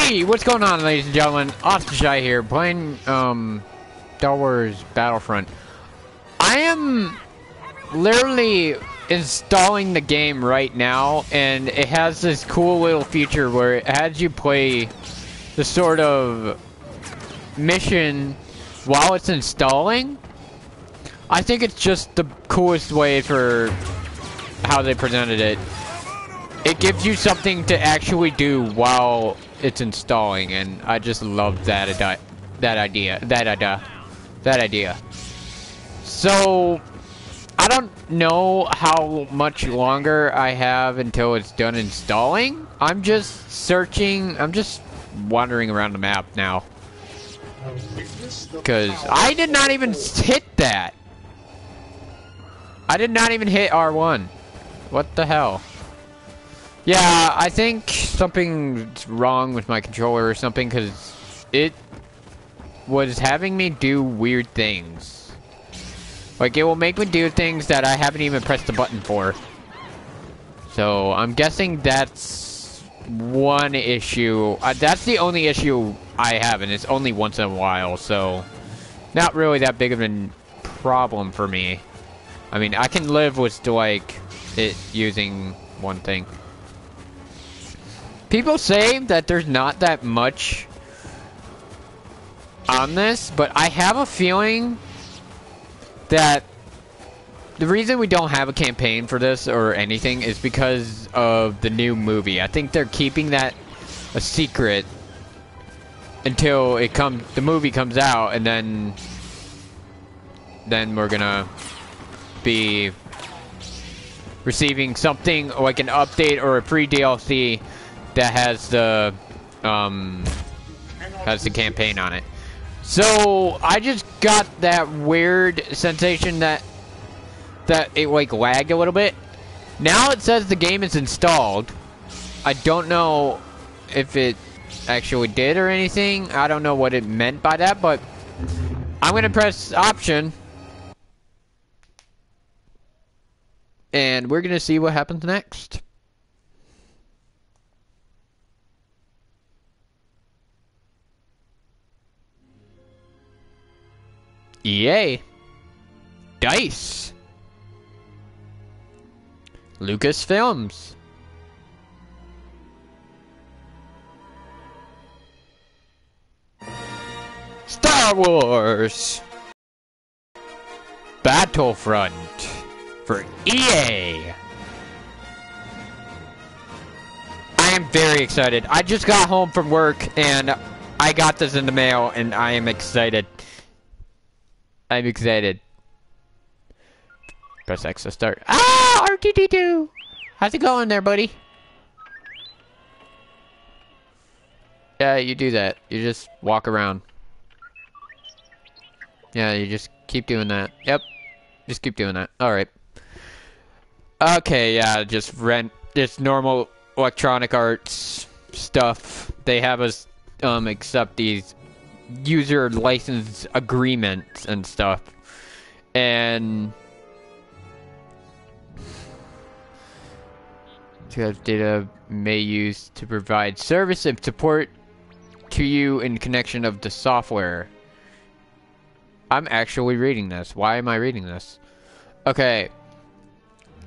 Hey, what's going on, ladies and gentlemen? Austin Shy here, playing um, Star Wars Battlefront. I am literally installing the game right now, and it has this cool little feature where it has you play the sort of mission while it's installing. I think it's just the coolest way for how they presented it. It gives you something to actually do while it's installing, and I just love that adi that idea. That idea. That idea. So, I don't know how much longer I have until it's done installing. I'm just searching. I'm just wandering around the map now. Because I did not even hit that. I did not even hit R1. What the hell? Yeah, I think something's wrong with my controller or something because it was having me do weird things. Like, it will make me do things that I haven't even pressed the button for. So, I'm guessing that's one issue. Uh, that's the only issue I have, and it's only once in a while, so... Not really that big of a problem for me. I mean, I can live with, like, it using one thing. People say that there's not that much on this, but I have a feeling that the reason we don't have a campaign for this or anything is because of the new movie. I think they're keeping that a secret until it comes the movie comes out and then then we're gonna be receiving something like an update or a free DLC that has the um has the campaign on it. So I just got that weird sensation that that it like lagged a little bit. Now it says the game is installed. I don't know if it actually did or anything. I don't know what it meant by that, but I'm gonna press option. And we're gonna see what happens next. EA. DICE. Lucasfilms. Star Wars. Battlefront for EA. I am very excited. I just got home from work and I got this in the mail and I am excited. I'm excited. Press X to start. Ah, R2D2! How's it going there, buddy? Yeah, you do that. You just walk around. Yeah, you just keep doing that. Yep. Just keep doing that. Alright. Okay, yeah, just rent just normal electronic arts stuff. They have us um accept these user license agreements and stuff. And to have data may use to provide service and support to you in connection of the software. I'm actually reading this. Why am I reading this? Okay.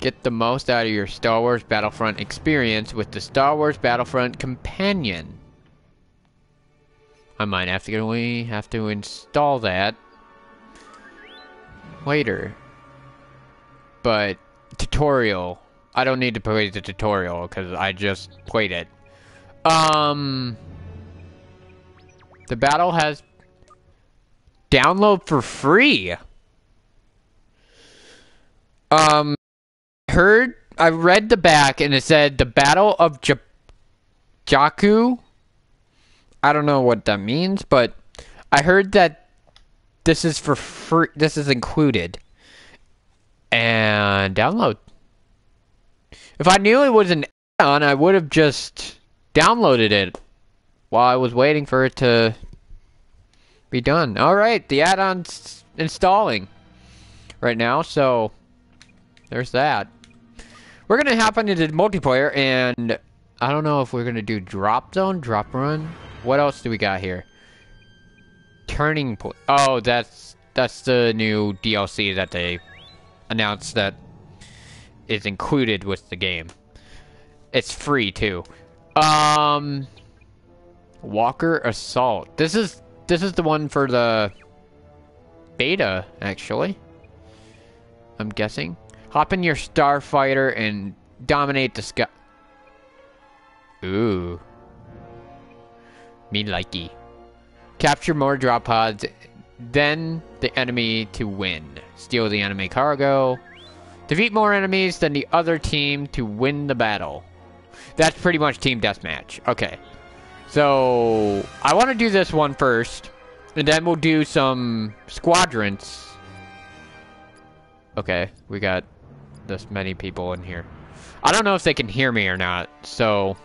Get the most out of your Star Wars Battlefront experience with the Star Wars Battlefront Companion. I might have to have to install that later. But tutorial, I don't need to play the tutorial because I just played it. Um, the battle has download for free. Um, heard I read the back and it said the Battle of J Jakku I don't know what that means, but I heard that this is for free. This is included. And download. If I knew it was an add-on, I would have just downloaded it while I was waiting for it to be done. All right, the add-on's installing right now, so there's that. We're gonna hop into the multiplayer and I don't know if we're gonna do drop zone, drop run. What else do we got here? Turning point. Oh, that's that's the new DLC that they announced that is included with the game. It's free too. Um, Walker Assault. This is this is the one for the beta, actually. I'm guessing. Hop in your starfighter and dominate the sky. Ooh. Me likey. Capture more drop pods, then the enemy to win. Steal the enemy cargo. Defeat more enemies than the other team to win the battle. That's pretty much team deathmatch. Okay. So, I want to do this one first, and then we'll do some squadrons. Okay, we got this many people in here. I don't know if they can hear me or not, so...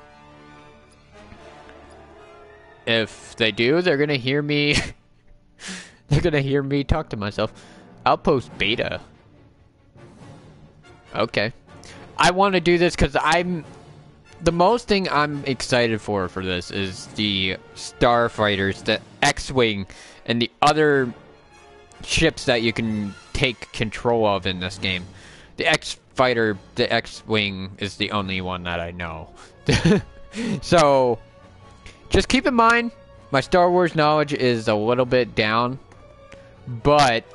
If they do, they're gonna hear me... they're gonna hear me talk to myself. Outpost Beta. Okay. I want to do this because I'm... The most thing I'm excited for for this is the starfighters, the X-Wing, and the other ships that you can take control of in this game. The X-Fighter, the X-Wing is the only one that I know. so, just keep in mind, my Star Wars knowledge is a little bit down, but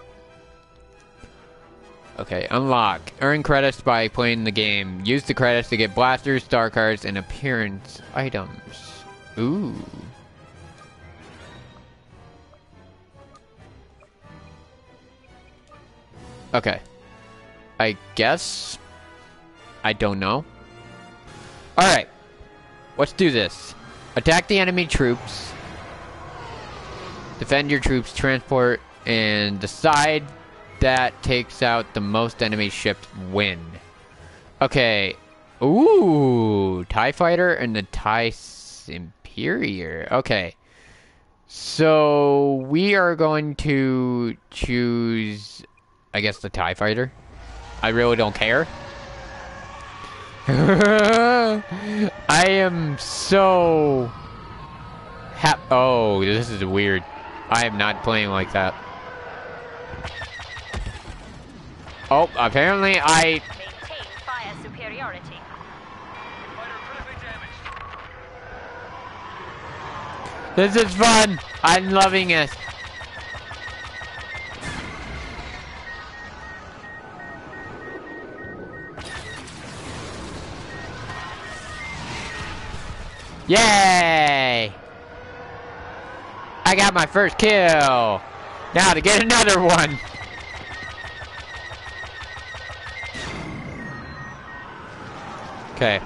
Okay, unlock. Earn credits by playing the game. Use the credits to get blasters, star cards, and appearance items. Ooh. Okay. I guess. I don't know. Alright. Let's do this. Attack the enemy troops. Defend your troops, transport, and decide that takes out the most enemy ships win. Okay. Ooh, TIE Fighter and the TIE Superior. Okay. So we are going to choose, I guess, the TIE Fighter. I really don't care. I am so... Hap oh, this is weird. I am not playing like that. Oh, apparently I... Maintain fire superiority. This is fun! I'm loving it! Yay! I got my first kill! Now to get another one! Okay.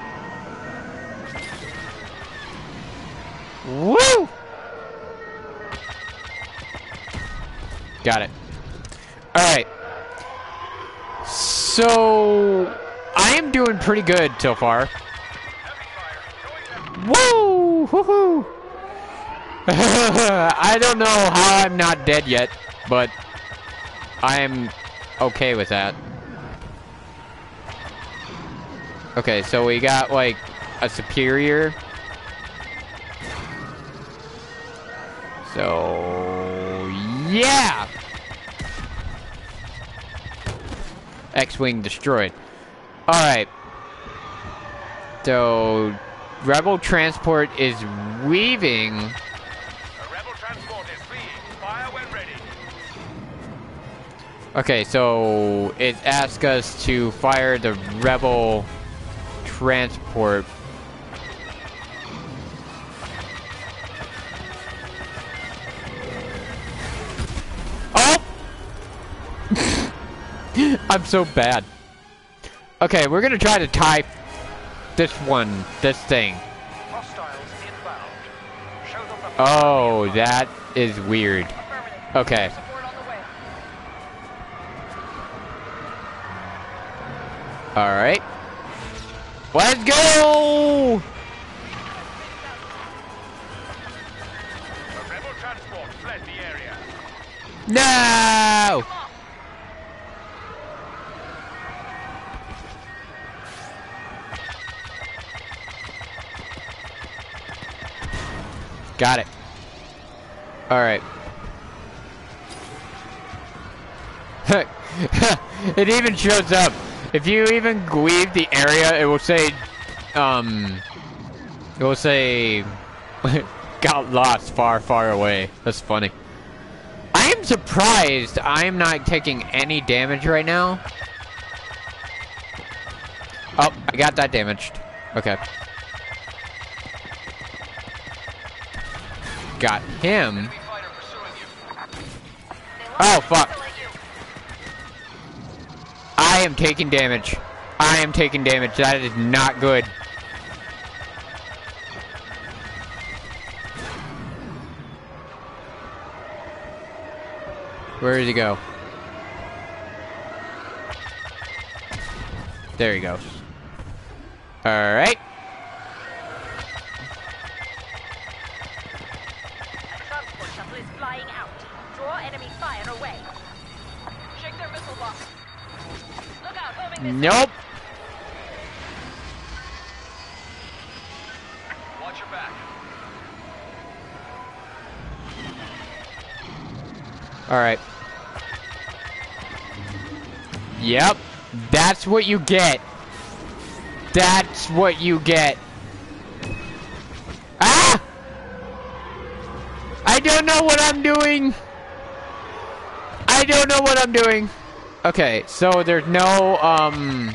Woo! Got it. Alright. So, I am doing pretty good so far. Woo! Woohoo! I don't know how I'm not dead yet, but I am okay with that. Okay, so we got like a superior. So yeah. X-wing destroyed. All right. So rebel transport is weaving. Transport is. Okay, so it asks us to fire the rebel transport. Oh! I'm so bad. Okay, we're gonna try to tie this one, this thing. Hostiles inbound. Show them the Oh, that is weird. Okay. Support on the way. Alright. Let's go! A rebel transport fled the area. No! Got it. Alright. it even shows up. If you even leave the area, it will say, um, it will say, got lost far, far away. That's funny. I am surprised I am not taking any damage right now. Oh, I got that damaged. Okay. Got him. Oh, fuck. I am taking damage. I am taking damage. That is not good. Where did he go? There he goes. Alright. A transport shuttle is flying out. Draw enemy fire away. Shake their missile box. Look out, homing missile. Nope. Watch your back. Alright. Yep. That's what you get. That's what you get. Ah! I don't know what I'm doing. I don't know what I'm doing. Okay, so there's no, um,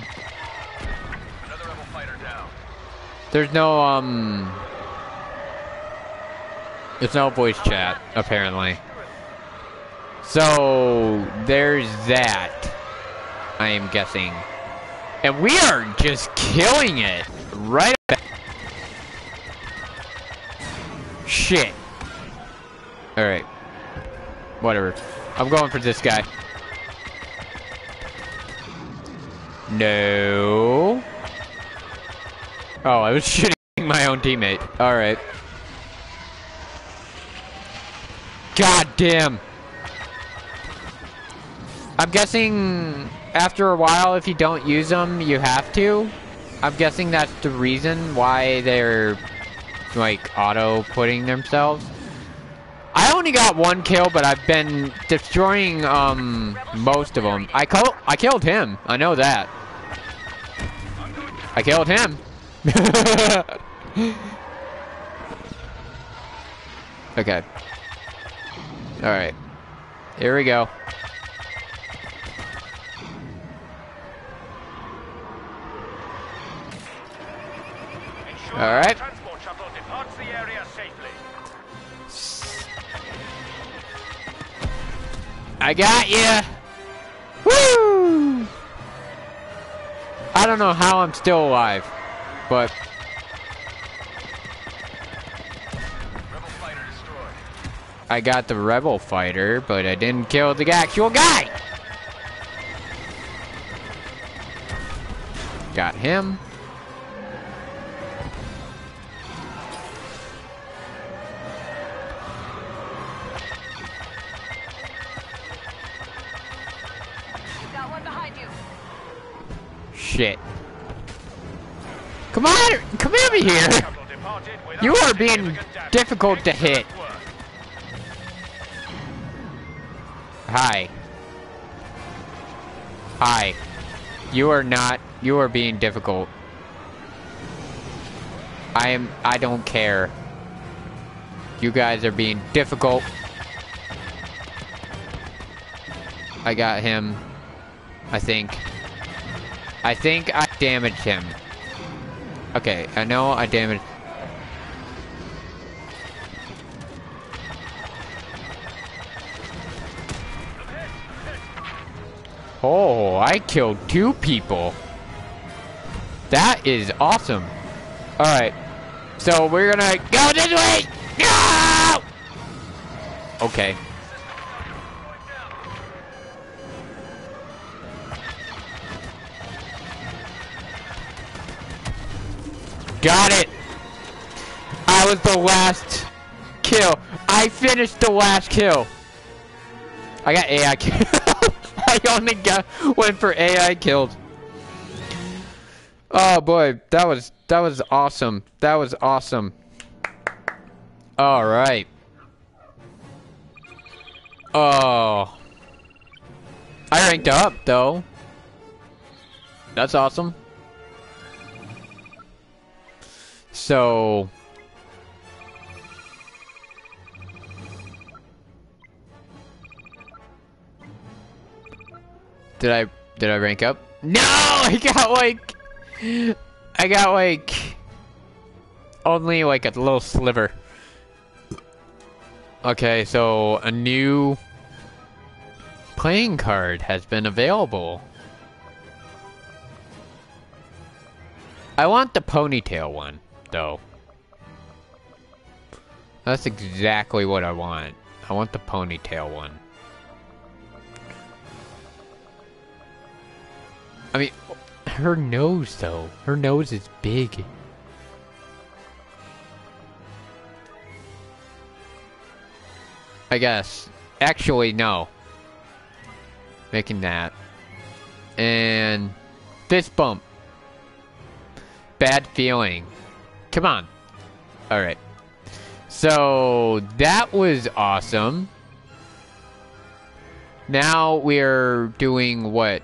there's no, um, there's no voice chat, apparently. So, there's that. I am guessing. And we are just killing it. Right. Shit. Alright. Whatever. I'm going for this guy. No. Oh, I was shooting my own teammate. Alright. God damn. I'm guessing after a while, if you don't use them, you have to. I'm guessing that's the reason why they're like auto putting themselves. I only got one kill, but I've been destroying um most of them. I I killed him. I know that. I killed him. okay. All right. Here we go. All right. transport shuttle departs the area safely. I got you. Woo! I don't know how I'm still alive, but. I got the rebel fighter, but I didn't kill the actual guy. Got him. Shit. Come on, come over here. You are being difficult to hit. Hi. Hi. You are not. You are being difficult. I am. I don't care. You guys are being difficult. I got him. I think. I think I damaged him. Okay, I know I damaged. Oh, I killed two people. That is awesome. Alright. So we're gonna go this way! No! Okay. Got it! I was the last kill. I finished the last kill. I got AI killed. I only got went for AI killed. Oh boy, that was that was awesome. That was awesome. All right. Oh. I ranked up though. That's awesome. So Did I did I rank up? No, I got like I got like only like a little sliver. Okay, so a new playing card has been available. I want the ponytail one, though. That's exactly what I want. I want the ponytail one. I mean, her nose, though. Her nose is big. I guess. Actually, no. Making that. And fist bump. Bad feeling. Come on. Alright. So that was awesome. Now we're doing what?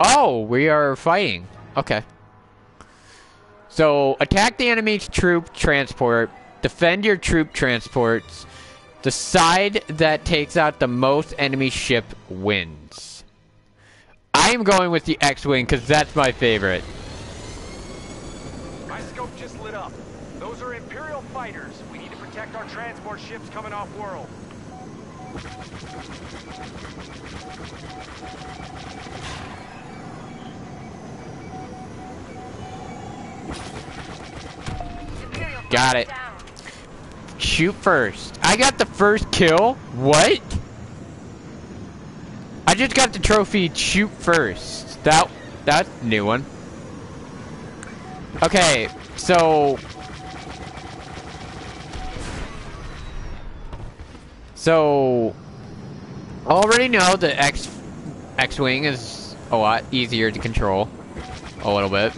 Oh, we are fighting. Okay. So attack the enemy's troop transport. Defend your troop transports. The side that takes out the most enemy ship wins. I am going with the X-Wing because that's my favorite. My scope just lit up. Those are Imperial fighters. We need to protect our transport ships coming off world. Got it. Shoot first. I got the first kill? What? I just got the trophy shoot first. That that's new one. Okay, so So already know the X X-wing is a lot easier to control. A little bit.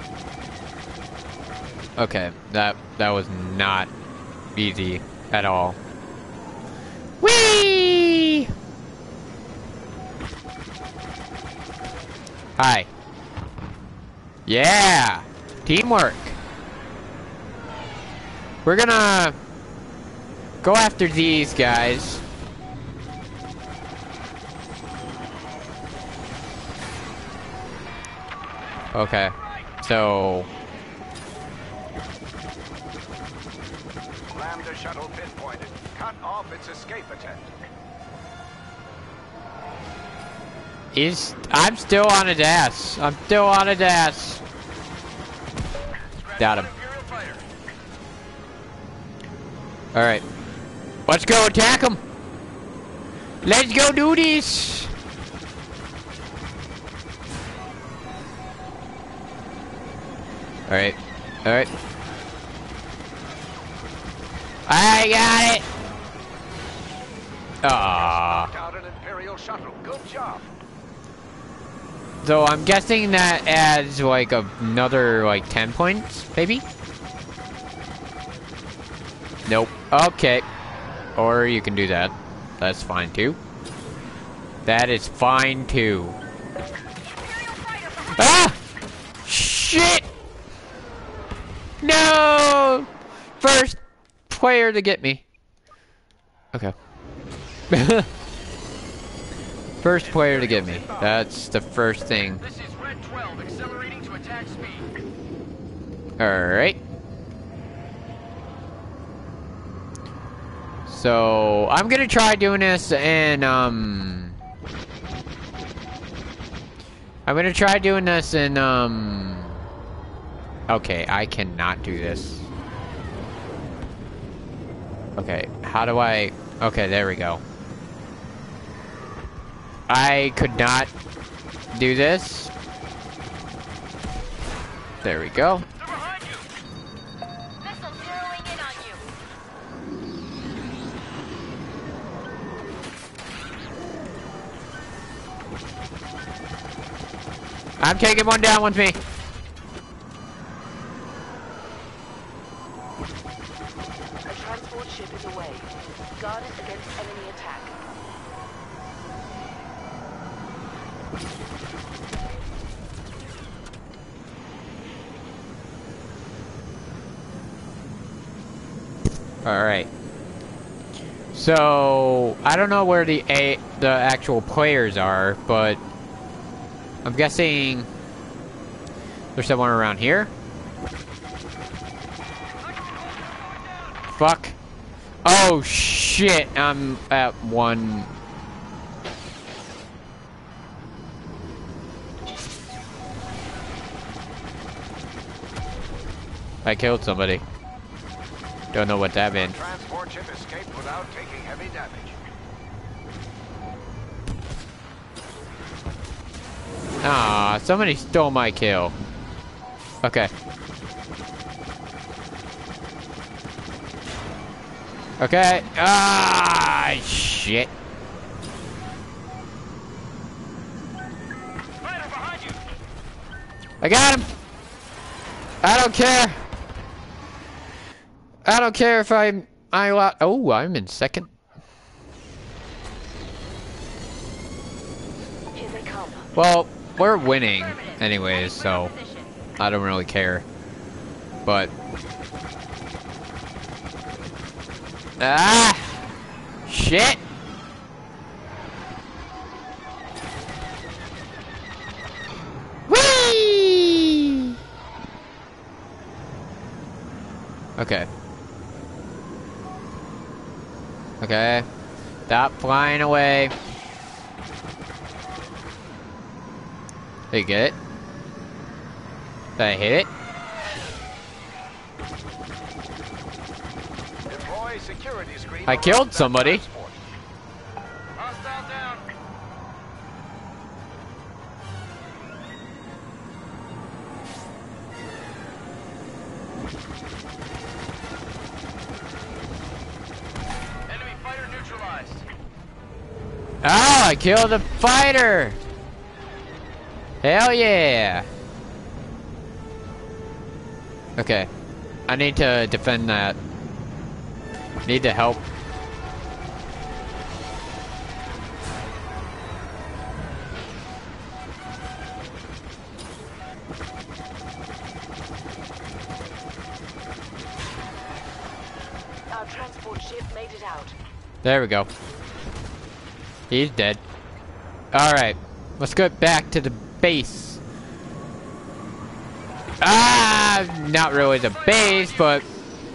Okay, that that was not easy at all. Whee! Hi. Yeah! Teamwork! We're gonna go after these guys. Okay. So, Lambda shuttle pinpointed. Cut off its escape attempt. He's. I'm still on a dash. I'm still on a dash. Got him. Alright. Let's go attack him. Let's go do this. Alright. Alright. I got it. Ah. Knocked out an Imperial shuttle. Good job. So I'm guessing that adds like another like 10 points, maybe? Nope. Okay. Or you can do that. That's fine too. That is fine too. First player to get me. Okay. first player to get me. That's the first thing. This is Red 12 accelerating to attack speed. Alright. So, I'm gonna try doing this in, um... I'm gonna try doing this in, um... Okay, I cannot do this. Okay, how do I... Okay, there we go. I could not do this. There we go. They're behind you. Missile zeroing in on you. I'm taking one down with me. A transport ship is away. Guard it against enemy attack. All right. So I don't know where the a the actual players are, but I'm guessing there's someone around here. Fuck. Oh shit! I'm at one. I killed somebody. Don't know what that meant. Transport ship escaped without taking heavy damage. Ah, somebody stole my kill. Okay. Okay. Ah, shit. Fighter behind you! I got him. I don't care. I don't care if I'm. I lo- Oh, I'm in second. Well, we're winning, anyways, so. I don't really care. But. Ah! Shit! Whee! Okay. Okay. Stop flying away. Did you get it? Did I hit it? Deploy security screen. I killed somebody. Oh, the fighter! Hell yeah! Okay. I need to defend that. Need to help. Our transport ship made it out. There we go. He's dead. Alright. Let's go back to the base. Ah! Not really the base, but...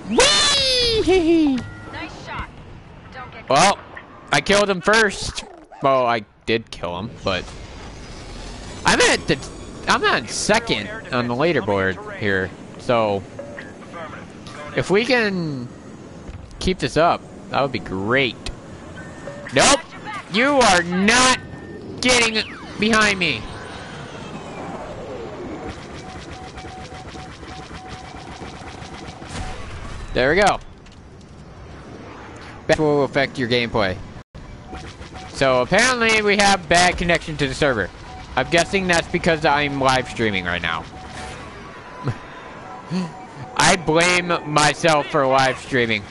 Whee! Nice shot. Don't get Well, I killed him first. Well, I did kill him, but... I'm at the... I'm at second on the leaderboard here, so... If we can keep this up, that would be great. Nope! You are not getting behind me! There we go. That will affect your gameplay. So apparently we have bad connection to the server. I'm guessing that's because I'm live streaming right now. I blame myself for live streaming.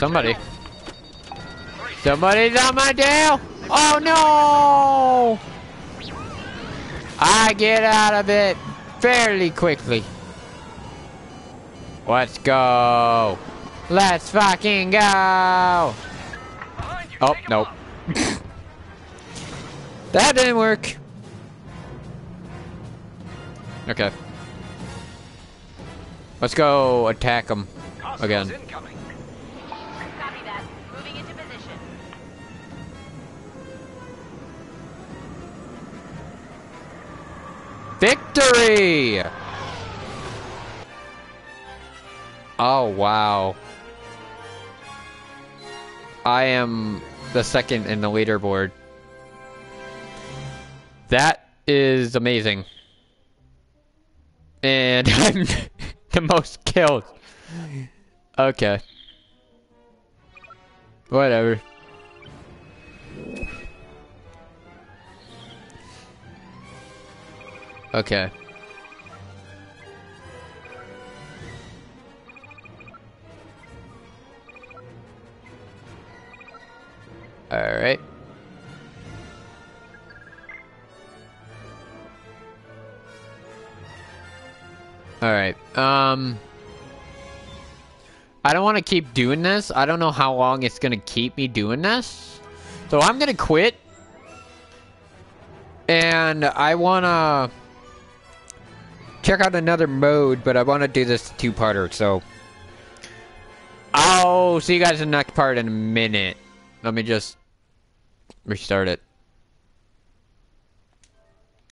Somebody. Somebody's on my tail! Oh no! I get out of it fairly quickly. Let's go. Let's fucking go. Oh, nope. That didn't work. Okay. Let's go attack them again. Victory! Oh, wow. I am the second in the leaderboard. That is amazing. And I'm the most killed. Okay. Whatever. Okay. Alright. Alright, um... I don't want to keep doing this. I don't know how long it's going to keep me doing this. So I'm going to quit. And I want to check out another mode, but I want to do this two-parter, so... I'll see you guys in the next part in a minute. Let me just restart it.